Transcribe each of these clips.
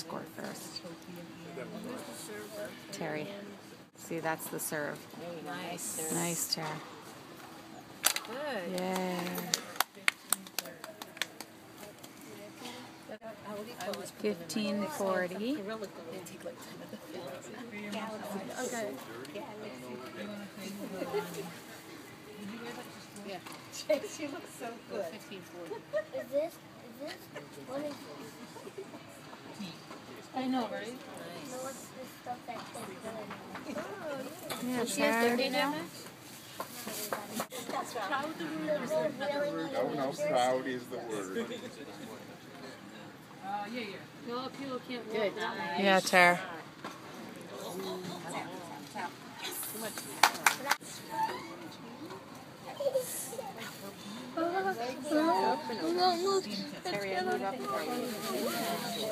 score first. Terri. See, that's the serve. Nice. Nice, Terri. Good. Yay. Fifteen forty. Okay. Yeah. she looks so good. Fifteen forty. Is this, is this, what is, I know, right? no, what's the stuff that says good? Yeah, She has Terri. now? No, no, proud is the word. Uh, yeah, yeah. No, people can't walk. Good. Yeah, Terri. Terri, I moved up for you.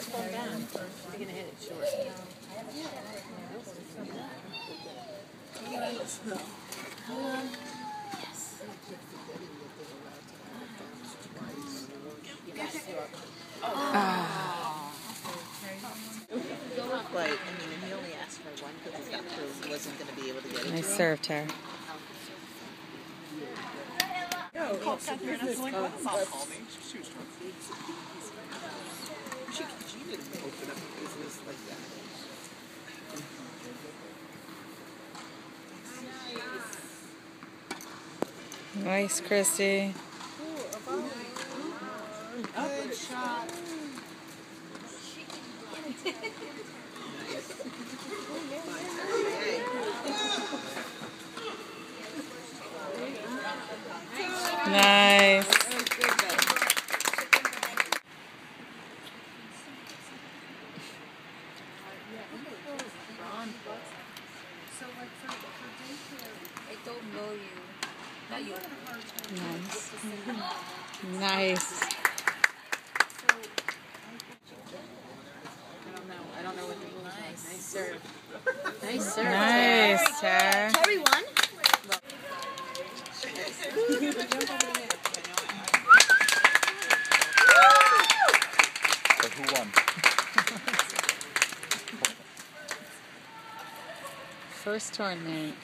Slow down. You're gonna hit it short. But, I mean, and he only asked for one because wasn't gonna be able to get it. Nice serve, Terri. She, she didn't open up a business like that. Nice, Christy. Good Nice. I don't know you. Not you. Nice. Nice. I don't know. I don't know what the rules are. Nice serve. Nice serve. Nice, First tournament.